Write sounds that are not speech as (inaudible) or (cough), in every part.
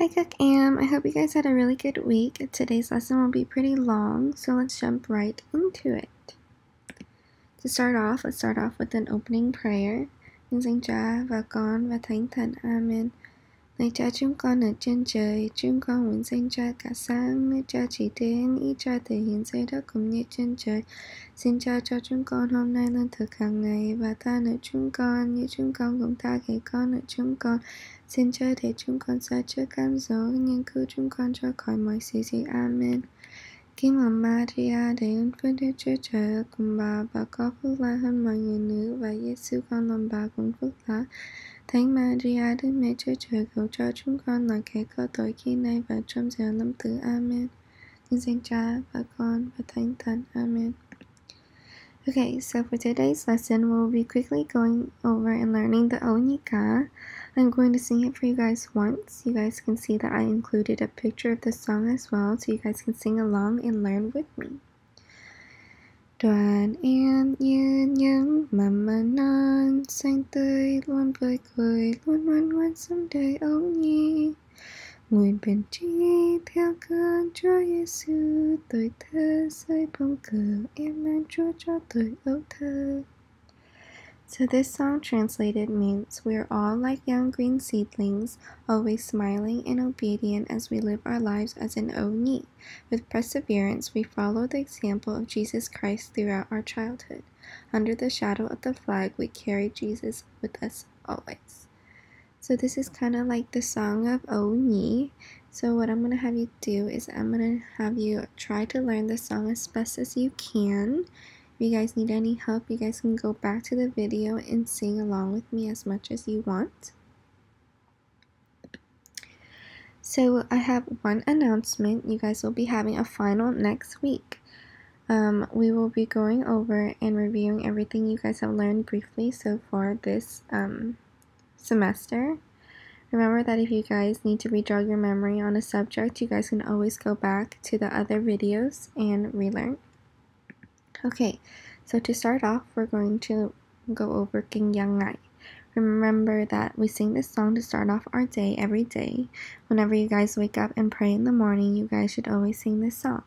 Hi Cook Am, I hope you guys had a really good week. Today's lesson will be pretty long, so let's jump right into it. To start off, let's start off with an opening prayer. Cha và Con và Amen. Lạy Cha chúng con ở trên trời, chúng con nguyện danh Cha cả sáng, nơi Cha chỉ đến, ý Cha thể hiện dưới đất cũng như trên trời. Xin Cha cho chúng con hôm nay lương thực hàng ngày và tha nợ chúng con như chúng con cũng tha kẻ con nợ chúng con. Xin Cha để chúng con ra trước cam dỗ, nhưng cứu chúng con cho khỏi mọi sự gì. Amen. Kính mừng Maria, đến ơn phước Đức Chúa Trời ở cùng bà, bà có phước lạ hơn mọi người nữ và Giêsu con lòng bà cũng phước lạ. Thánh Maria, Đức Mẹ Chúa Trời cầu cho chúng con là kẻ có tội khi nay và trong giờ lâm tử. Amen. In danh Cha và Con và Thánh Thần. Amen. Okay, so for today's lesson, we'll be quickly going over and learning the Onika. I'm going to sing it for you guys once. You guys can see that I included a picture of the song as well, so you guys can sing along and learn with me. Đoàn yên như những mầm mầm non xanh tươi luôn vui cười luôn ngoan ngoãn sống đời ông nhi nguyện bền trí theo cơn Chúa Giêsu tuổi thơ rơi bông cờ em mang Chúa cho tuổi ấu thơ So this song translated means we are all like young green seedlings, always smiling and obedient as we live our lives as an Oni. With perseverance, we follow the example of Jesus Christ throughout our childhood. Under the shadow of the flag, we carry Jesus with us always. So this is kind of like the song of oh Oni. So what I'm going to have you do is I'm going to have you try to learn the song as best as you can. If you guys need any help, you guys can go back to the video and sing along with me as much as you want. So I have one announcement. You guys will be having a final next week. Um, we will be going over and reviewing everything you guys have learned briefly so far this um, semester. Remember that if you guys need to rejog your memory on a subject, you guys can always go back to the other videos and relearn. Okay, so to start off, we're going to go over King Yang Ngai. Remember that we sing this song to start off our day every day. Whenever you guys wake up and pray in the morning, you guys should always sing this song.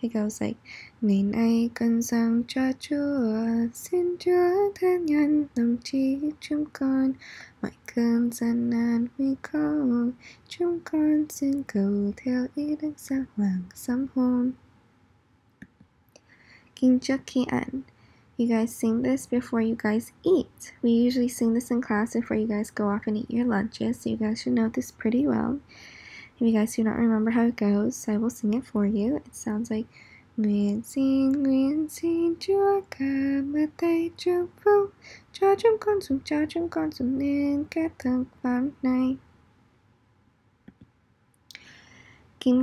It goes like Ngày nay con dâng cho Chúa Xin Chúa thương nhân đồng chí chúng con Mọi cơn gian nan nguy khó Chúng con xin cầu theo ý Đức Giáo sám hôn Kinjakian. You guys sing this before you guys eat. We usually sing this in class before you guys go off and eat your lunches, so you guys should know this pretty well. If you guys do not remember how it goes, I will sing it for you. It sounds like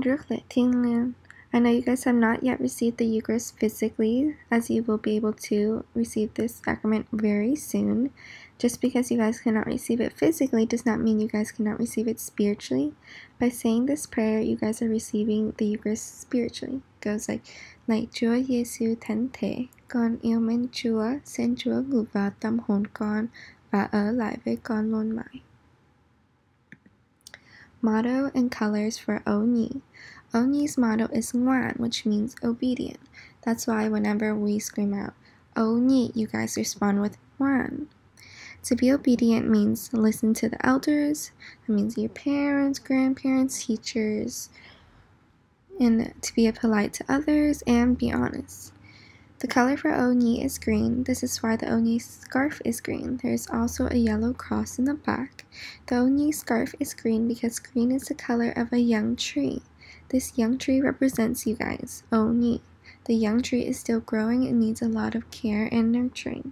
rước lễ thiên I know you guys have not yet received the Eucharist physically, as you will be able to receive this sacrament very soon. Just because you guys cannot receive it physically does not mean you guys cannot receive it spiritually. By saying this prayer, you guys are receiving the Eucharist spiritually. It goes like, Lạy Chúa Giêsu Thánh Thể, con yêu mến Chúa, xin Chúa ngự vào tâm hồn con và ở lại với con luôn mãi. Motto and colors for Oni. Oni's motto is Nguan, which means obedient. That's why whenever we scream out Oni, you guys respond with Nguan. To be obedient means listen to the elders. That means your parents, grandparents, teachers, and to be polite to others and be honest. The color for Oni is green. This is why the Oni scarf is green. There is also a yellow cross in the back. The Oni scarf is green because green is the color of a young tree. This young tree represents you guys, Oni. The young tree is still growing and needs a lot of care and nurturing.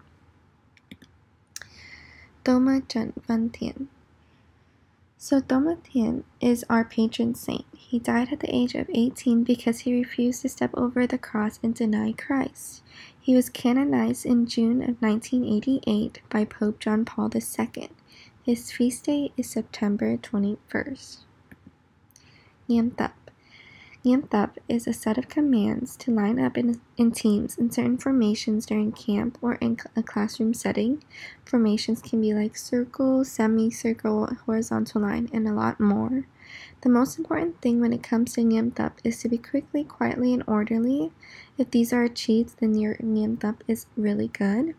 Toma. So Toma Thien is our patron saint. He died at the age of 18 because he refused to step over the cross and deny Christ. He was canonized in June of 1988 by Pope John Paul II. His feast day is September 21st. Yam Amped Up is a set of commands to line up in, in teams in certain formations during camp or in a classroom setting. Formations can be like circle, semicircle, horizontal line, and a lot more. The most important thing when it comes to Amped Up is to be quickly, quietly, and orderly. If these are achieved, then your Amped Up is really good.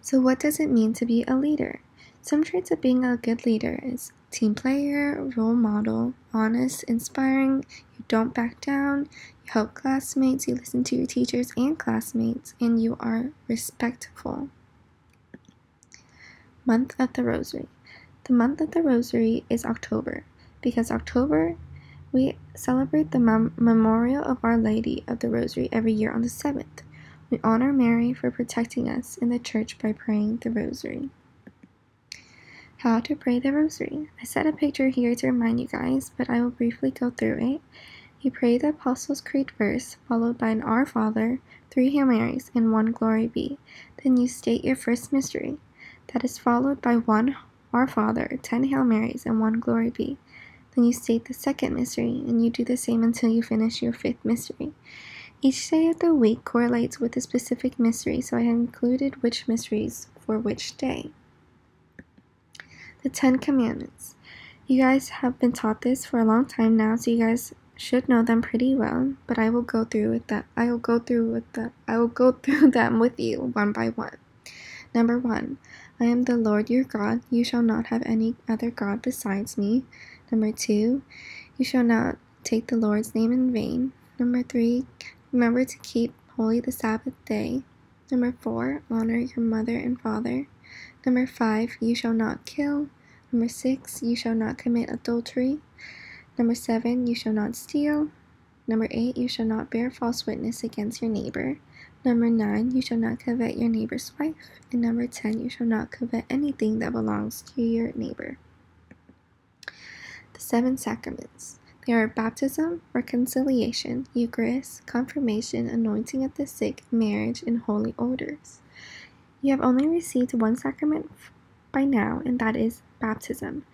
So, what does it mean to be a leader? Some traits of being a good leader is team player, role model, honest, inspiring, you don't back down, you help classmates, you listen to your teachers and classmates, and you are respectful. Month of the Rosary. The month of the Rosary is October because October we celebrate the mem- memorial of Our Lady of the Rosary every year on the 7th. We honor Mary for protecting us in the church by praying the Rosary. How to pray the rosary. I set a picture here to remind you guys, but I will briefly go through it. You pray the Apostles' Creed first, followed by an Our Father, three Hail Marys, and one Glory Be. Then you state your first mystery. That is followed by one Our Father, ten Hail Marys, and one Glory Be. Then you state the second mystery, and you do the same until you finish your fifth mystery. Each day of the week correlates with a specific mystery, so I have included which mysteries for which day. The Ten Commandments. You guys have been taught this for a long time now, so you guys should know them pretty well, but I will go through with that. I will go through with the I will go (laughs) through them with you one by one. Number 1. I am the Lord your God. You shall not have any other god besides me. Number 2. You shall not take the Lord's name in vain. Number 3. Remember to keep holy the Sabbath day. Number 4. Honor your mother and father. Number five, you shall not kill. Number six, you shall not commit adultery. Number seven, you shall not steal. Number eight, you shall not bear false witness against your neighbor. Number nine, you shall not covet your neighbor's wife. And number ten, you shall not covet anything that belongs to your neighbor. The seven sacraments. They are baptism, reconciliation, Eucharist, confirmation, anointing of the sick, marriage, and holy orders. You have only received one sacrament by now, and that is baptism.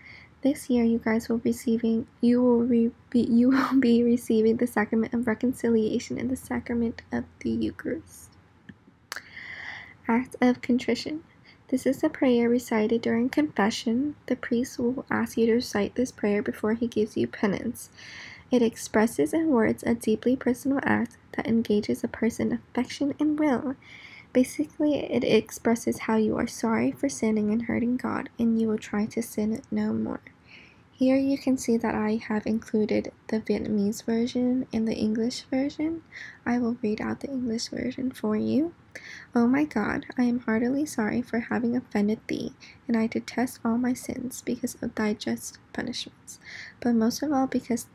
This year, you guys will receiving you will re, be you (laughs) will be receiving the sacrament of reconciliation and the sacrament of the Eucharist. Act of contrition. This is a prayer recited during confession. The priest will ask you to recite this prayer before he gives you penance. It expresses in words a deeply personal act that engages a person's affection and will. Basically, it expresses how you are sorry for sinning and hurting God, and you will try to sin no more. Here you can see that I have included the Vietnamese version and the English version. I will read out the English version for you. Oh my God, I am heartily sorry for having offended thee, and I detest all my sins because of thy just punishments, but most of all because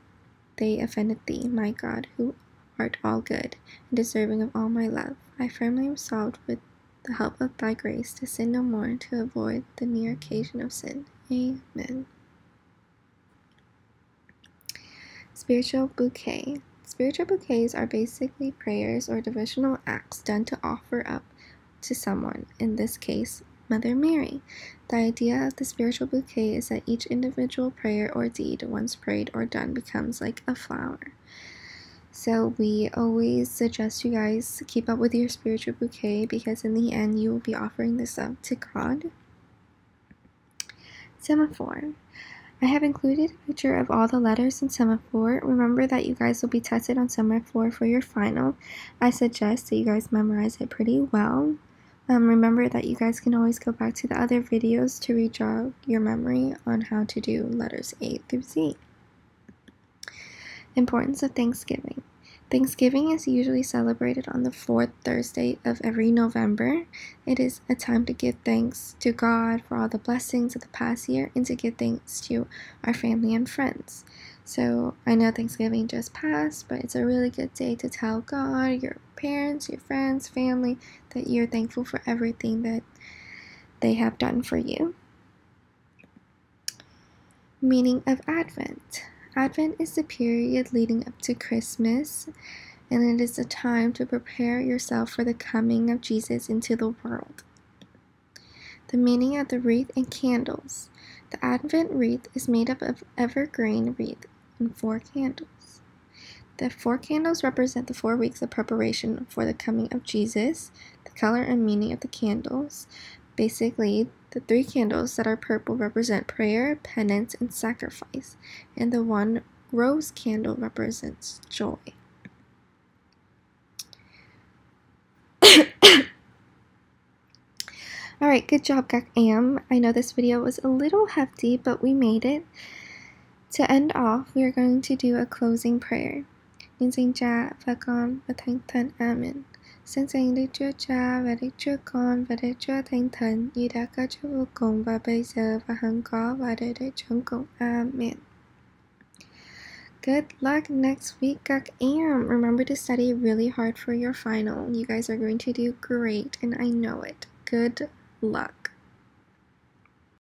they offended thee, my God, who art all good, and deserving of all my love. I firmly resolved with the help of thy grace to sin no more to avoid the near occasion of sin. Amen. Spiritual bouquet. Spiritual bouquets are basically prayers or devotional acts done to offer up to someone, in this case, Mother Mary. The idea of the spiritual bouquet is that each individual prayer or deed, once prayed or done, becomes like a flower. So we always suggest you guys keep up with your spiritual bouquet because in the end you will be offering this up to God. Semaphore. I have included a picture of all the letters in Semaphore. Remember that you guys will be tested on Semaphore for your final. I suggest that you guys memorize it pretty well. Um, remember that you guys can always go back to the other videos to redraw your memory on how to do letters A through Z. Importance of Thanksgiving. Thanksgiving is usually celebrated on the fourth Thursday of every November. It is a time to give thanks to God for all the blessings of the past year and to give thanks to our family and friends. So I know Thanksgiving just passed, but it's a really good day to tell God, your parents, your friends, family that you're thankful for everything that they have done for you. Meaning of Advent. Advent is the period leading up to Christmas, and it is a time to prepare yourself for the coming of Jesus into the world. The meaning of the wreath and candles. The Advent wreath is made up of evergreen wreath and four candles. The four candles represent the four weeks of preparation for the coming of Jesus, the color and meaning of the candles. Basically, the three candles that are purple represent prayer, penance, and sacrifice, and the one rose candle represents joy. (coughs) Alright, good job, Gak Am. I know this video was a little hefty, but we made it. To end off, we are going to do a closing prayer. In danh cha và con và thánh thần. Amen. Xin danh Đức Chúa Cha và Đức Chúa Con và Đức Chúa Thánh Thần như đã có trước vô cùng và bây giờ và hằng có và đời đời chúng cùng. Amen. Good luck next week, Gak Am. Remember to study really hard for your final. You guys are going to do great, and I know it. Good luck.